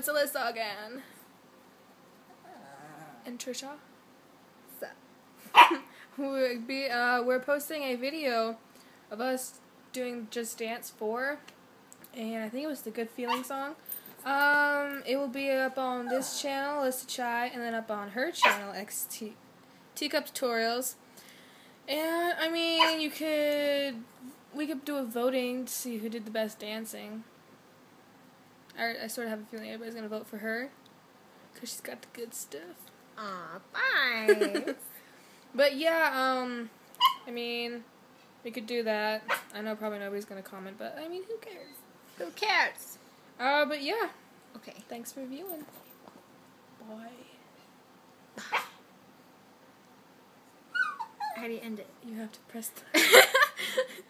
it's Alyssa again. And Trisha. we're, be, uh, we're posting a video of us doing Just Dance 4. And I think it was the Good Feeling song. Um, it will be up on this channel, Alyssa Chai, and then up on her channel, XT Teacup Tutorials. And, I mean, you could, we could do a voting to see who did the best dancing. I, I sort of have a feeling everybody's going to vote for her. Because she's got the good stuff. Aw, bye. But yeah, um, I mean, we could do that. I know probably nobody's going to comment, but I mean, who cares? Who cares? Uh, but yeah, Okay. thanks for viewing. Bye. How do you end it? You have to press press the-